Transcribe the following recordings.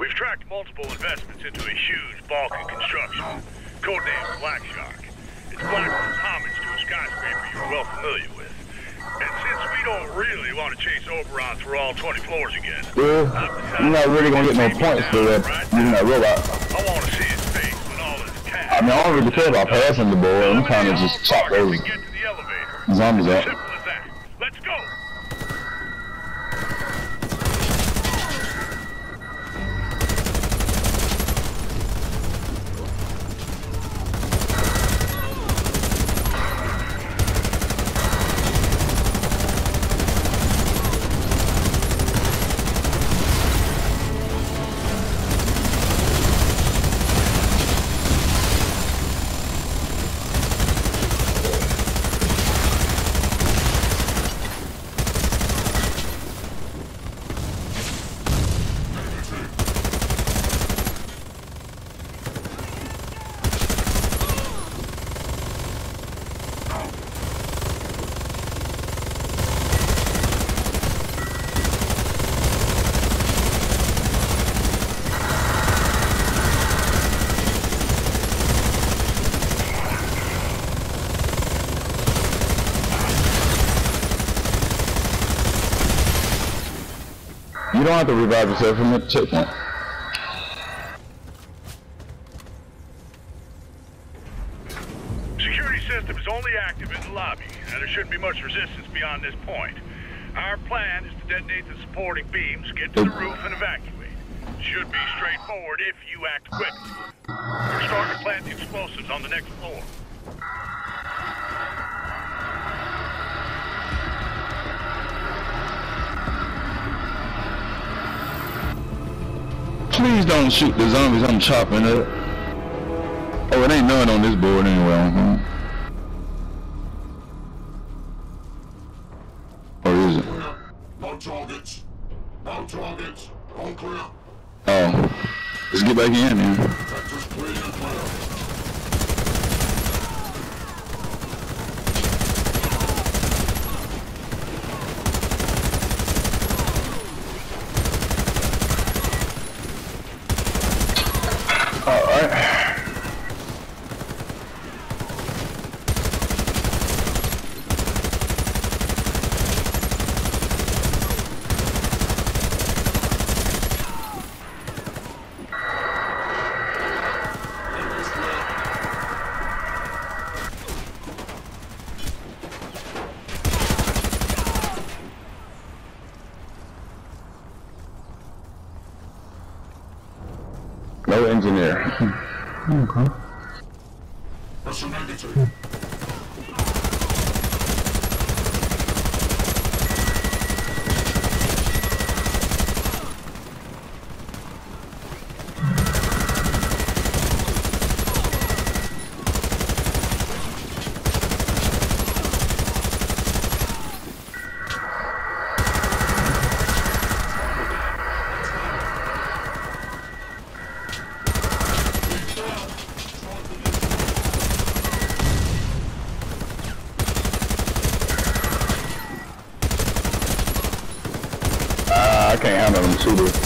We've tracked multiple investments into a huge Balkan construction, codenamed Black Shark. It's Blackstone's homage to a skyscraper you're well familiar with. And since we don't really want to chase Oberon through all 20 floors again, Well, you're not really gonna get no points for that right using that robot. I want to see his face with all his cash. I mean, I don't really care about passing the boy. I'm trying to just chop those Get to the elevator. zombies out. Simple as that. Let's go. You don't have to revive yourself from the checkpoint. Security system is only active in the lobby, and there shouldn't be much resistance beyond this point. Our plan is to detonate the supporting beams, get to the oh. roof, and evacuate. Should be straightforward if you act quickly. We're starting to plant the explosives on the next floor. Don't shoot the zombies I'm chopping up. Oh, it ain't none on this board anyway. hmm. Or is it? Clear. Targets. No targets. All clear. Oh. Let's get back in then. shooter.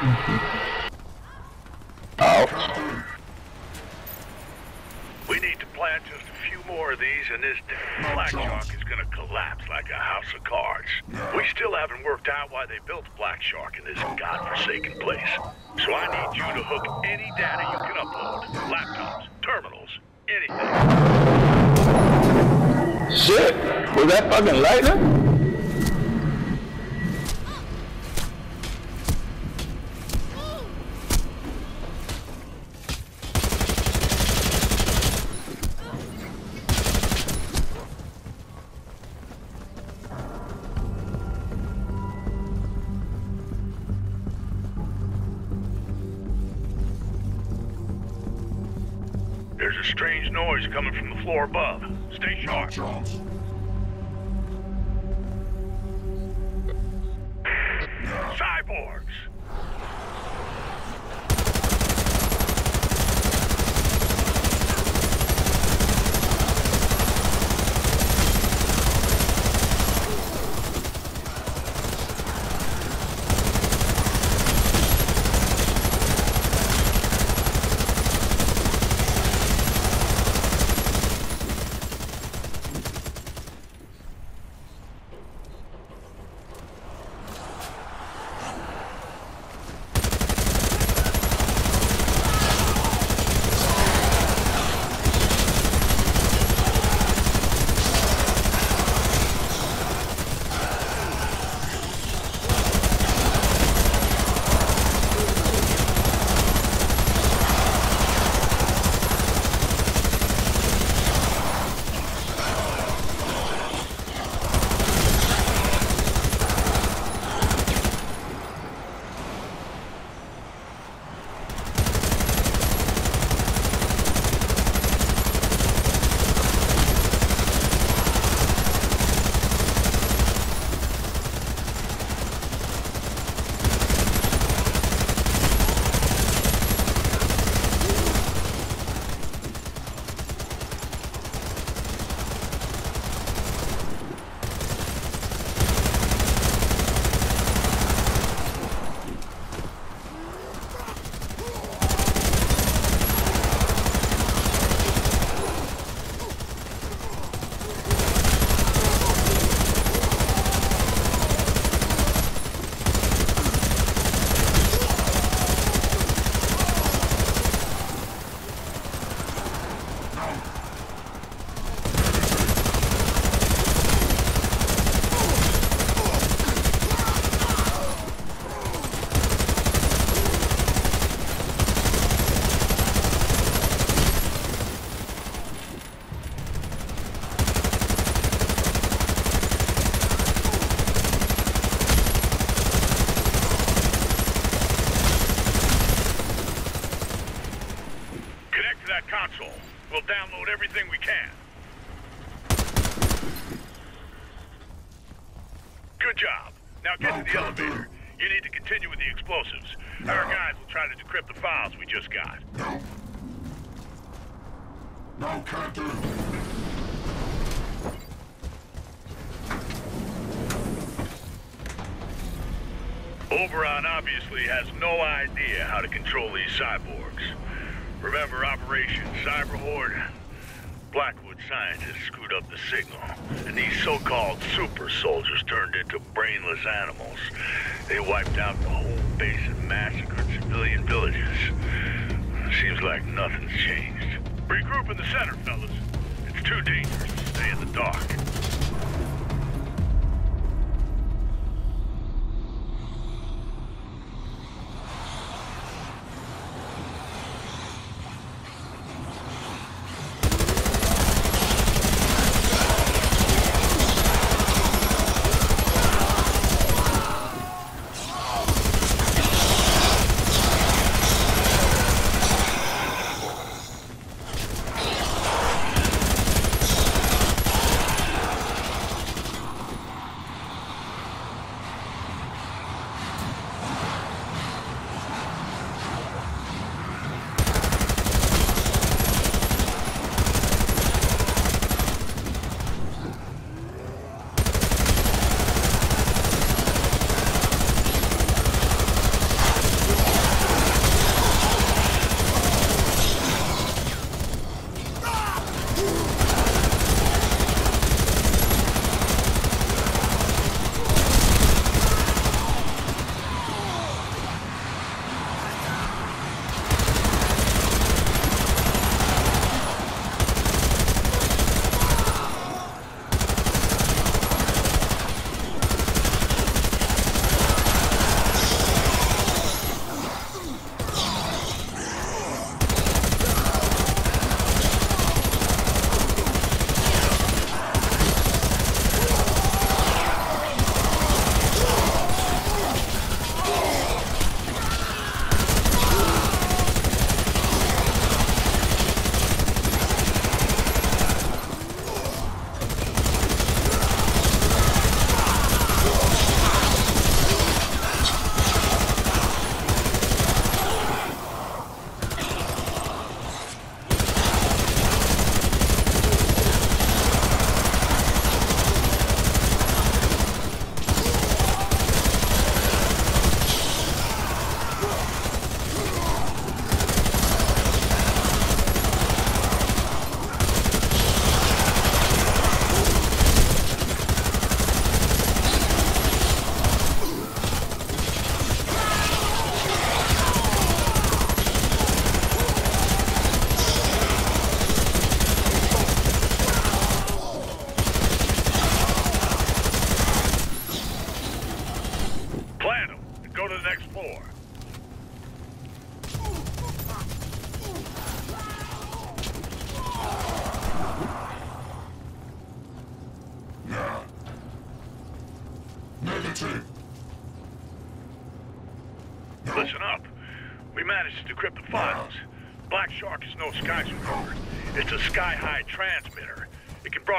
Mm-hmm. We need to plant just a few more of these and this Black Shark is gonna collapse like a house of cards. We still haven't worked out why they built Black Shark in this godforsaken place. So I need you to hook any data you can upload. Laptops, terminals, anything. Shit, was that fucking lightning? Stay has no idea how to control these cyborgs. Remember Operation Cyber Horde? Blackwood scientists screwed up the signal, and these so-called super soldiers turned into brainless animals. They wiped out the whole base and massacred civilian villages. Seems like nothing's changed. Regroup in the center, fellas. It's too dangerous to stay in the dark.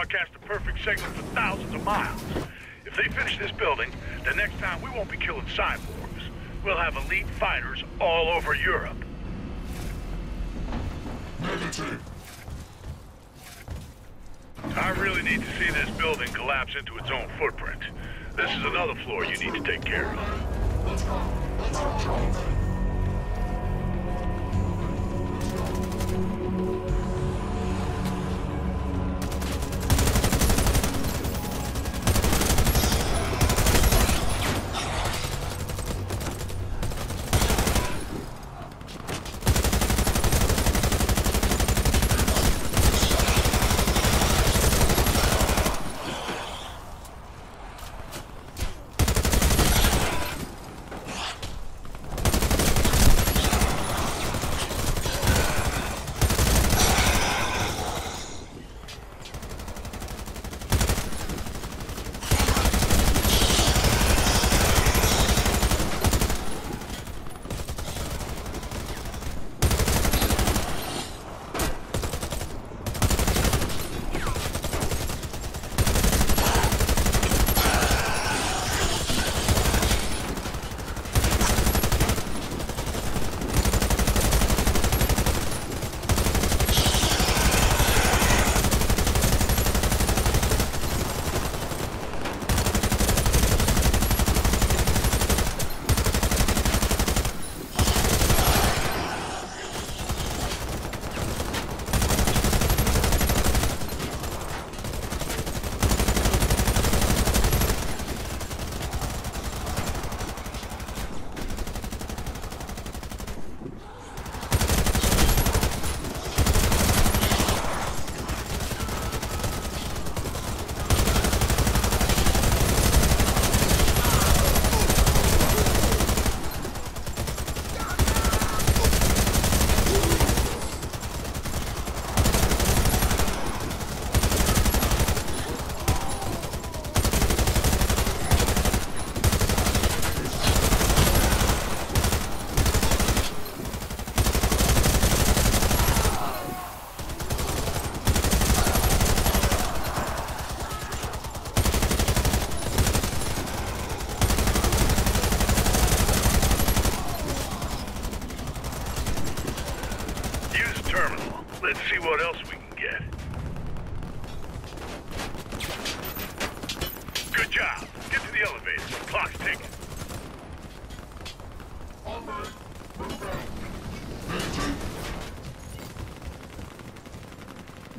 Broadcast the perfect signal for thousands of miles. If they finish this building, the next time we won't be killing cyborgs. We'll have elite fighters all over Europe. Negative. I really need to see this building collapse into its own footprint. This is another floor you need to take care of.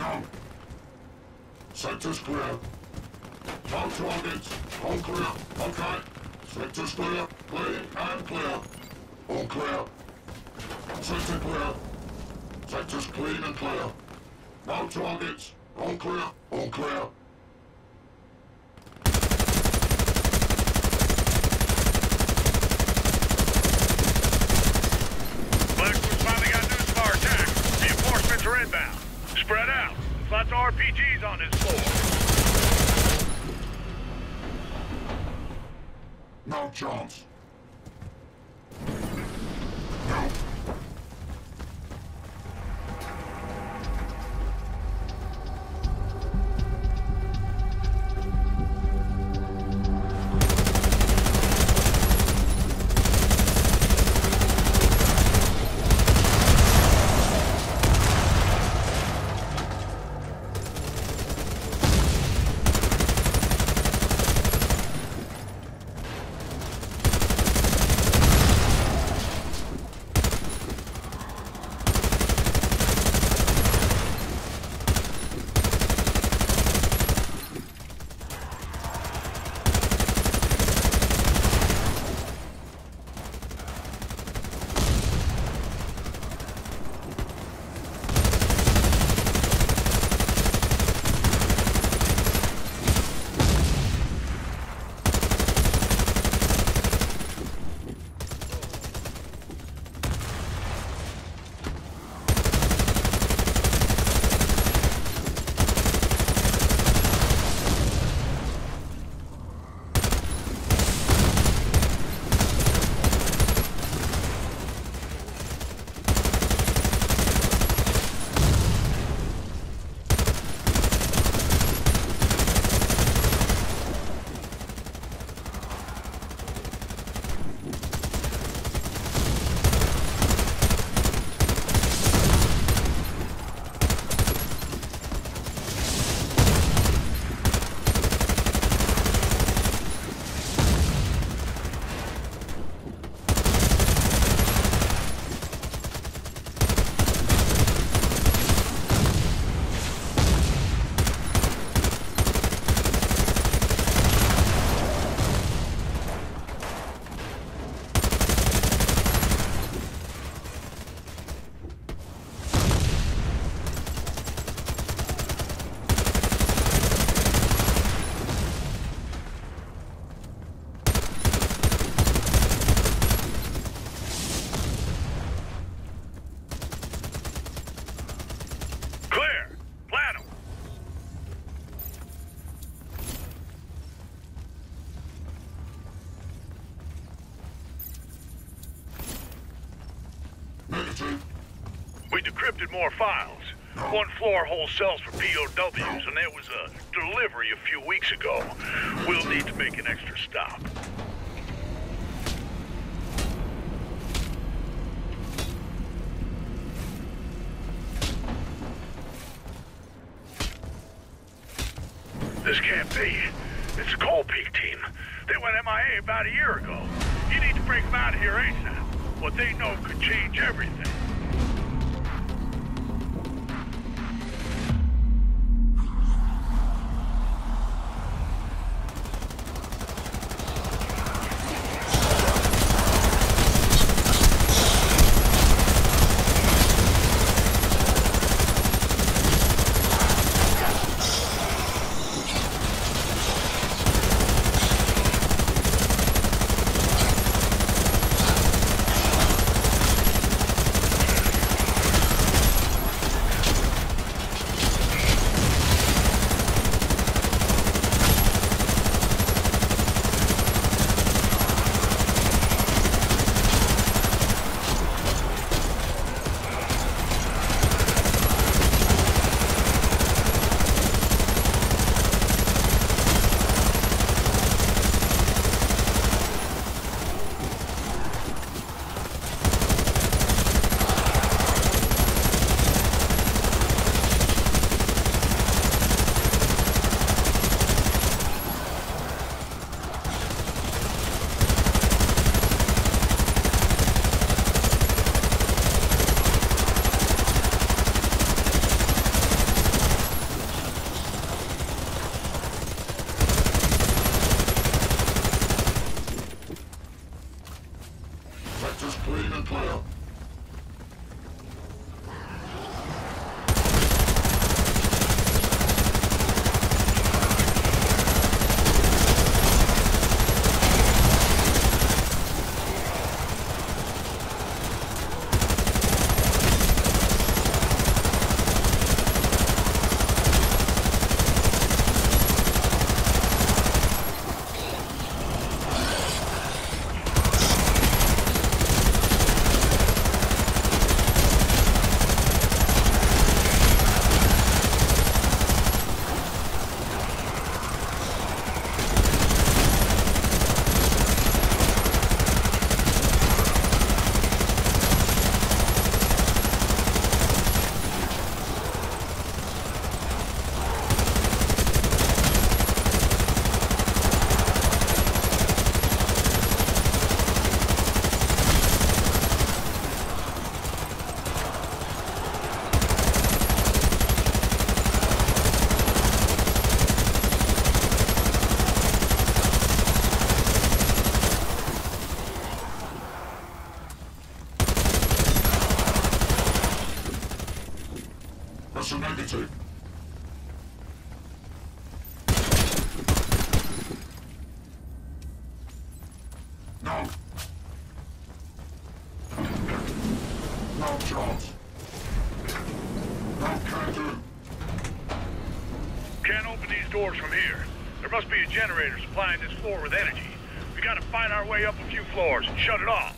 No. Sector's clear. No targets. All clear. Okay. Sector's clear. Clean and clear. All clear. Sector clear. Sector's clean and clear. No targets. All clear. All clear. RPGs on this floor. No chance. help. floor with energy. We gotta find our way up a few floors and shut it off.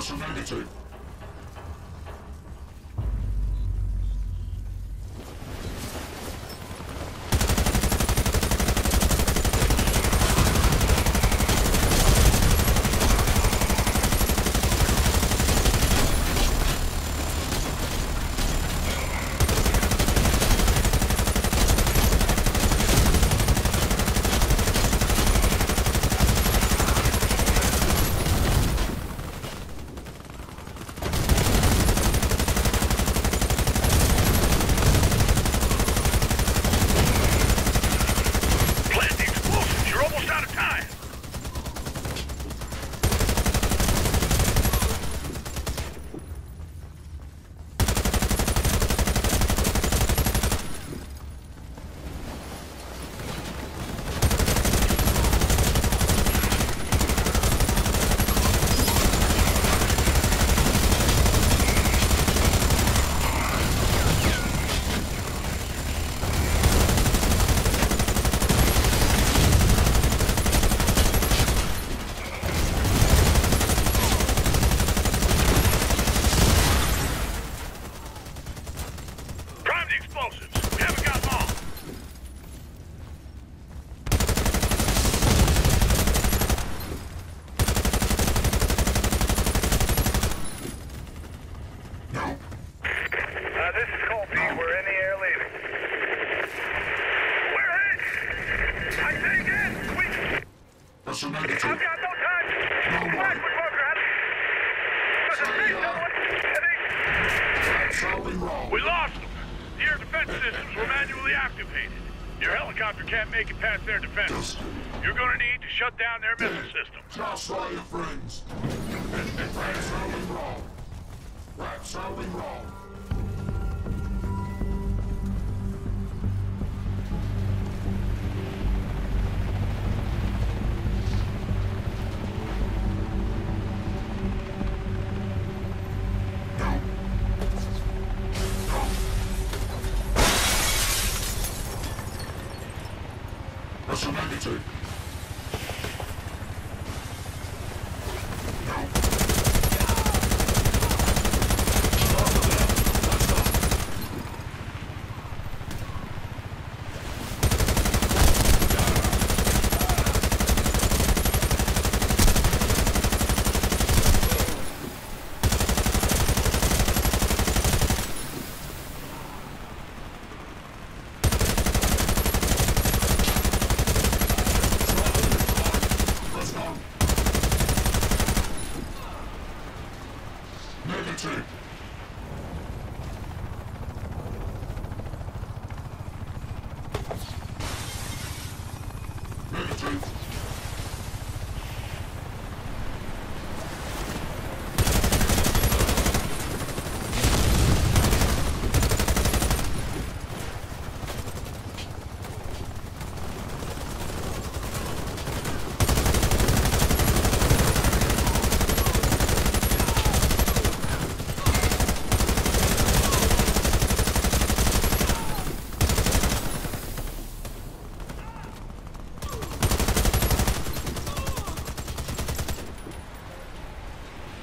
Pressure negative.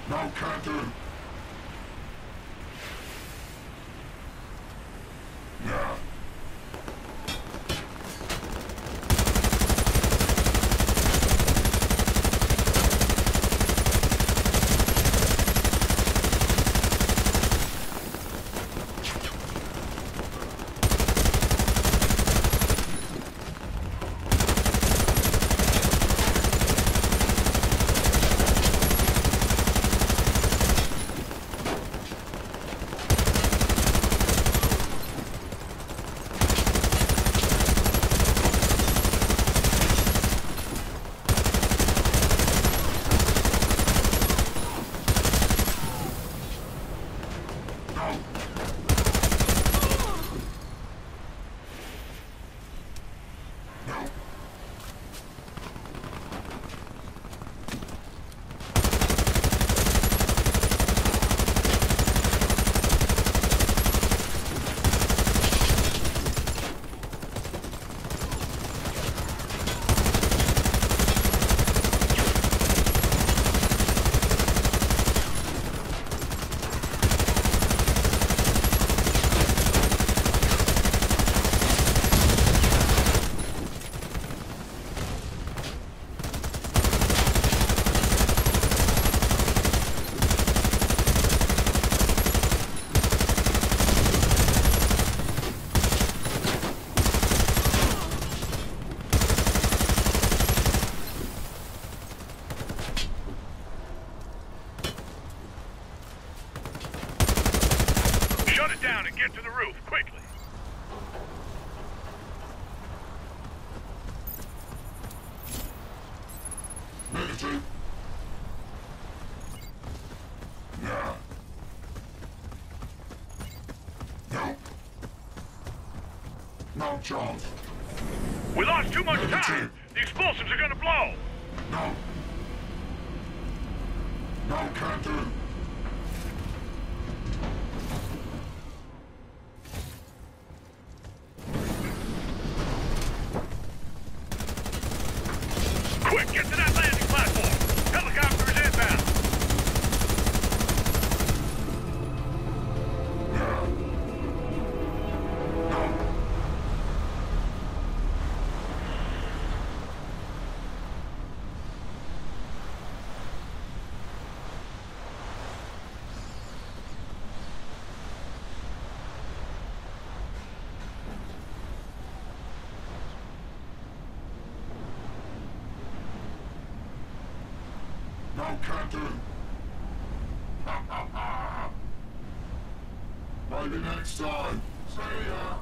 No, can't. Captain! Ha ha By the next time, see ya!